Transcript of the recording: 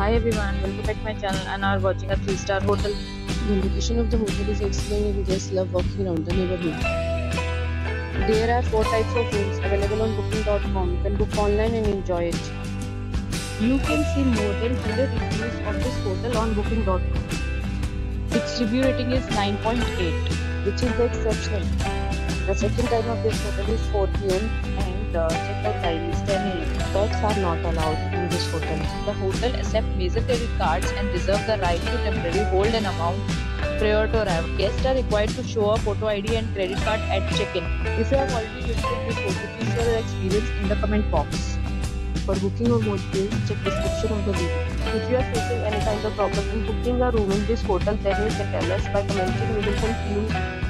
Hi everyone, welcome back to my channel and are watching a 3-star hotel. The location of the hotel is excellent and guests love walking around the neighborhood. There are four types of rooms available on booking.com. You can book online and enjoy it. You can see more than 100 reviews of this hotel on booking.com. Its review rating is 9.8, which is exceptional. The check-in time of this hotel is 4 pm and the are not allowed in this hotel. The hotel accepts major credit cards and reserves the right to temporarily hold an amount prior to arrival. Guests are required to show a photo ID and credit card at check-in. If you have already visited this hotel, please share your experience in the comment box. For booking or more details, check description of the video. If you are facing any kind of problem in booking a room in this hotel, then you can tell us by commenting. We will help you.